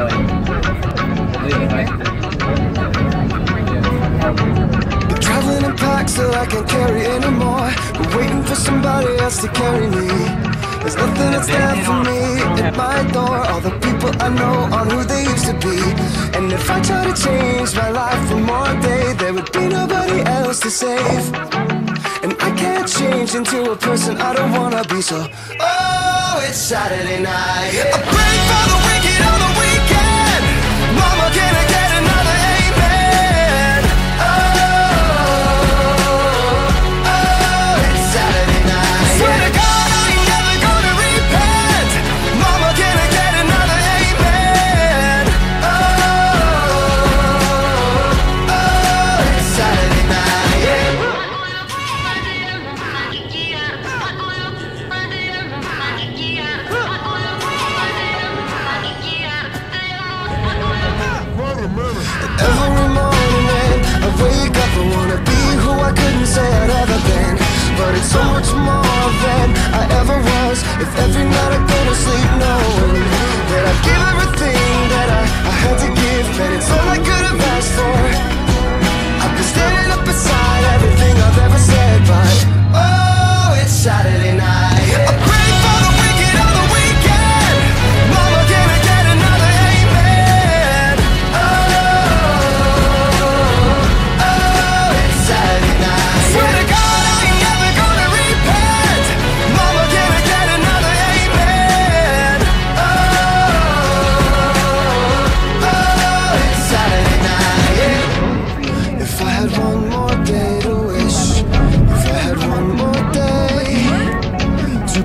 Been traveling in packs so I can't carry anymore. But waiting for somebody else to carry me. There's nothing that's there for me at my door. All the people I know are who they used to be. And if I try to change my life for more day, there would be nobody else to save. And I can't change into a person I don't wanna be. So, oh, it's Saturday night. Yeah. Say I'd ever been. But it's so much more than I ever was. If every night I go to sleep knowing that I give everything that I, I had to give,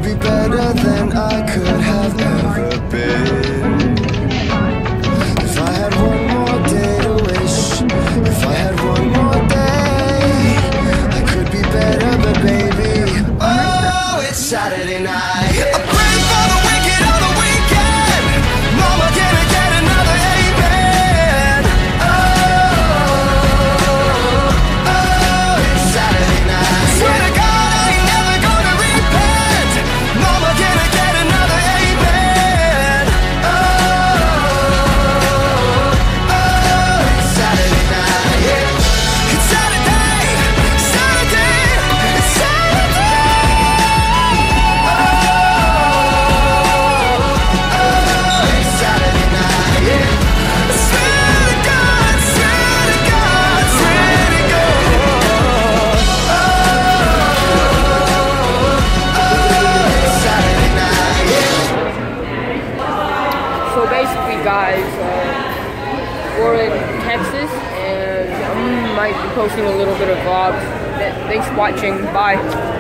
be better than I could guys, uh, we're in Texas, and I might be posting a little bit of vlogs. Thanks for watching. Bye.